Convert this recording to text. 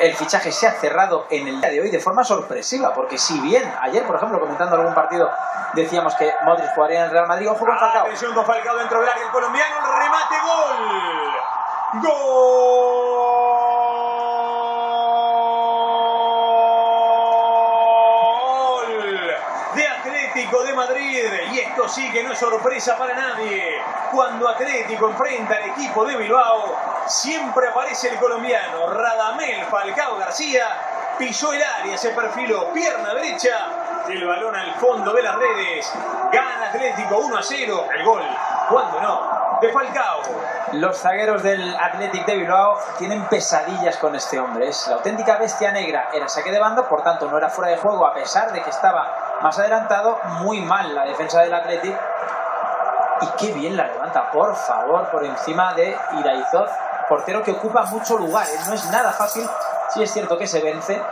el fichaje se ha cerrado en el día de hoy de forma sorpresiva, porque si bien ayer, por ejemplo, comentando algún partido, decíamos que Modric jugaría en el Real Madrid, ojo con Falcao. Atención con Falcao dentro del área, el colombiano, remate, gol. Gol de Atlético de Madrid. Y esto sí que no es sorpresa para nadie. Cuando Atlético enfrenta al equipo de Bilbao, siempre aparece el colombiano Radamel Falcao García. Pisó el área, se perfiló, pierna derecha, el balón al fondo de las redes. Gana Atlético 1 a 0. El gol, cuando no, de Falcao. Los zagueros del Athletic de Bilbao tienen pesadillas con este hombre. Es la auténtica bestia negra. Era saque de banda, por tanto no era fuera de juego, a pesar de que estaba más adelantado. Muy mal la defensa del Athletic. Y qué bien la levanta, por favor, por encima de Iraizoz, portero que ocupa mucho lugar. ¿eh? No es nada fácil. Sí es cierto que se vence,